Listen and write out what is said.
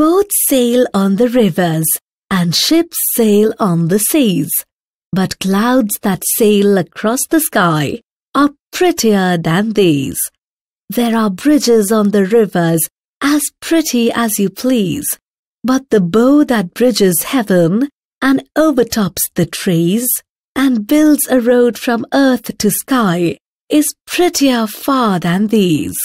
Boats sail on the rivers and ships sail on the seas. But clouds that sail across the sky are prettier than these. There are bridges on the rivers as pretty as you please. But the bow that bridges heaven and overtops the trees and builds a road from earth to sky is prettier far than these.